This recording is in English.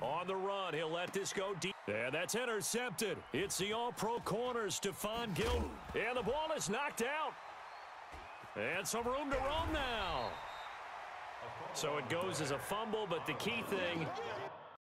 On the run, he'll let this go deep. And that's intercepted. It's the all-pro corner, Stephon Gilmore. And the ball is knocked out. And some room to roam now. So it goes as a fumble, but the key thing,